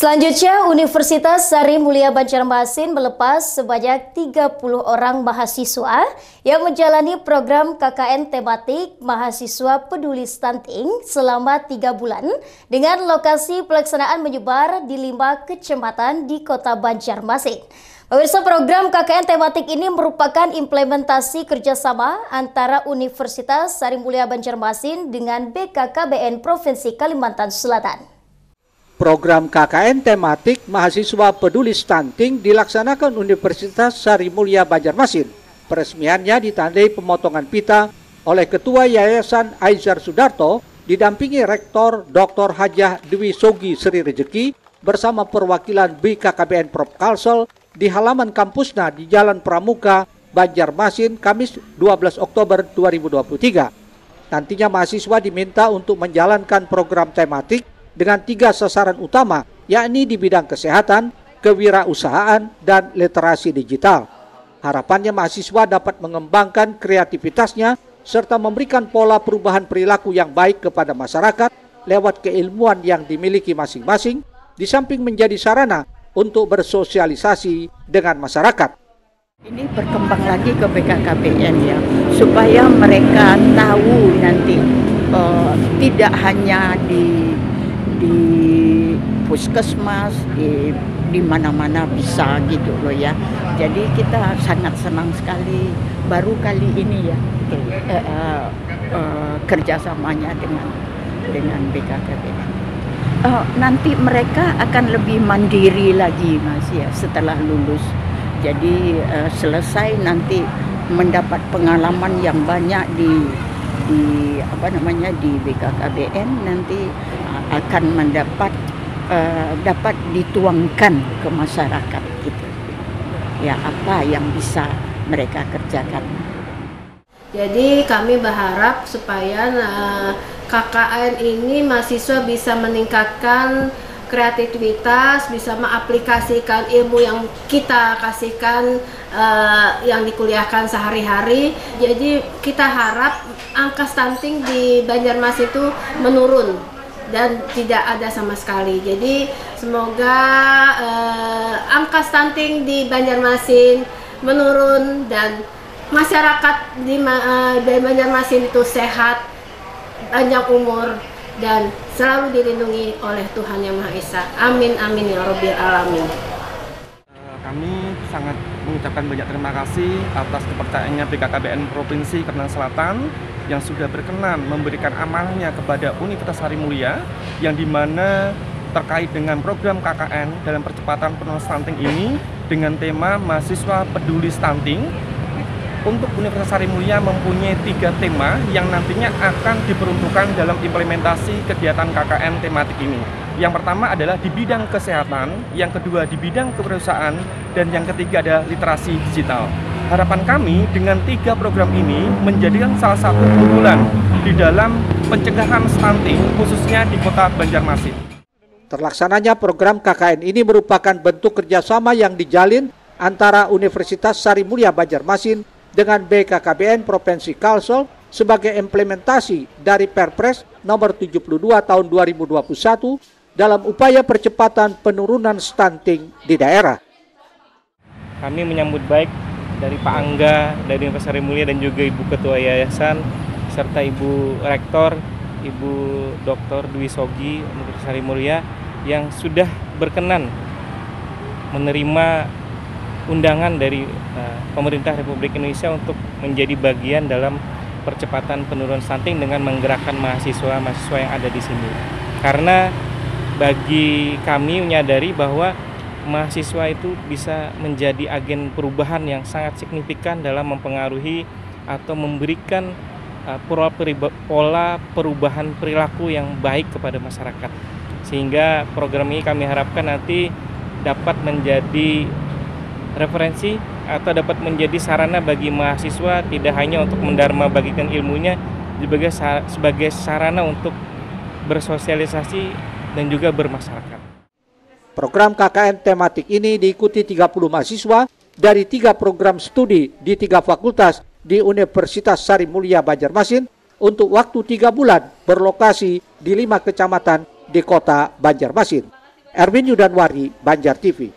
Selanjutnya, Universitas Sari Mulia Banjarmasin melepas sebanyak 30 orang mahasiswa yang menjalani program KKN tematik Mahasiswa Peduli Stunting selama tiga bulan dengan lokasi pelaksanaan menyebar di lima kecamatan di kota Banjarmasin. Pemirsa program KKN tematik ini merupakan implementasi kerjasama antara Universitas Sari Mulia Banjarmasin dengan BKKBN Provinsi Kalimantan Selatan. Program KKN tematik Mahasiswa Peduli Stunting dilaksanakan Universitas Sari Mulia Banjarmasin. Peresmiannya ditandai pemotongan pita oleh Ketua Yayasan Aizar Sudarto didampingi Rektor Dr. Hajah Dewi Sogi Sri Rezeki bersama perwakilan BKKBN Prop Kalsel di halaman kampusnya di Jalan Pramuka, Banjarmasin, Kamis 12 Oktober 2023. Nantinya mahasiswa diminta untuk menjalankan program tematik dengan tiga sasaran utama, yakni di bidang kesehatan, kewirausahaan, dan literasi digital. Harapannya mahasiswa dapat mengembangkan kreativitasnya serta memberikan pola perubahan perilaku yang baik kepada masyarakat lewat keilmuan yang dimiliki masing-masing, di samping menjadi sarana untuk bersosialisasi dengan masyarakat. Ini berkembang lagi ke BKKBN ya, supaya mereka tahu nanti uh, tidak hanya di di puskesmas di di mana-mana bisa gitu loh ya. Jadi kita sangat senang sekali baru kali ini ya uh, uh, uh, kerjasamanya dengan dengan BKKB. Uh, nanti mereka akan lebih mandiri lagi mas ya setelah lulus. Jadi uh, selesai nanti mendapat pengalaman yang banyak di di apa namanya di BKKBN nanti akan mendapat uh, dapat dituangkan ke masyarakat gitu. Ya apa yang bisa mereka kerjakan. Jadi kami berharap supaya eh, KKN ini mahasiswa bisa meningkatkan kreativitas, bisa mengaplikasikan ilmu yang kita kasihkan, yang dikuliahkan sehari-hari. Jadi kita harap angka stunting di Banjarmasin itu menurun dan tidak ada sama sekali. Jadi semoga uh, angka stunting di Banjarmasin menurun dan masyarakat di, di Banjarmasin itu sehat, panjang umur dan selalu dilindungi oleh Tuhan Yang Maha Esa. Amin amin ya robbal alamin. Eh, kami sangat mengucapkan banyak terima kasih atas kepercayaannya BKKBN Provinsi Kalimantan Selatan yang sudah berkenan memberikan amanahnya kepada Universitas Sari Mulia yang di mana terkait dengan program KKN dalam percepatan penurunan stunting ini dengan tema mahasiswa peduli stunting untuk Universitas Sari Mulia mempunyai tiga tema yang nantinya akan diperuntukkan dalam implementasi kegiatan KKN tematik ini. Yang pertama adalah di bidang kesehatan, yang kedua di bidang kewirausahaan, dan yang ketiga adalah literasi digital. Harapan kami dengan tiga program ini menjadikan salah satu keunggulan di dalam pencegahan stunting khususnya di kota Banjarmasin. Terlaksananya program KKN ini merupakan bentuk kerjasama yang dijalin antara Universitas Sari Mulia Banjarmasin dengan BKKBN Provinsi Kalsel sebagai implementasi dari Perpres nomor 72 tahun 2021 dalam upaya percepatan penurunan stunting di daerah. Kami menyambut baik dari Pak Angga dari Universitas Mulia dan juga Ibu Ketua Yayasan serta Ibu Rektor Ibu Dr. Dwi Sogi Universitas Mulia yang sudah berkenan menerima undangan dari uh, pemerintah Republik Indonesia untuk menjadi bagian dalam percepatan penurunan stunting dengan menggerakkan mahasiswa-mahasiswa yang ada di sini. Karena bagi kami menyadari bahwa mahasiswa itu bisa menjadi agen perubahan yang sangat signifikan dalam mempengaruhi atau memberikan uh, pola perubahan perilaku yang baik kepada masyarakat. Sehingga program ini kami harapkan nanti dapat menjadi referensi atau dapat menjadi sarana bagi mahasiswa tidak hanya untuk mendarma bagikan ilmunya sebagai sebagai sarana untuk bersosialisasi dan juga bermasyarakat. Program KKN tematik ini diikuti 30 mahasiswa dari tiga program studi di tiga fakultas di Universitas Sari Mulia Banjarmasin untuk waktu tiga bulan berlokasi di lima kecamatan di kota Banjarmasin. Erwin Yudanwari, Banjar TV.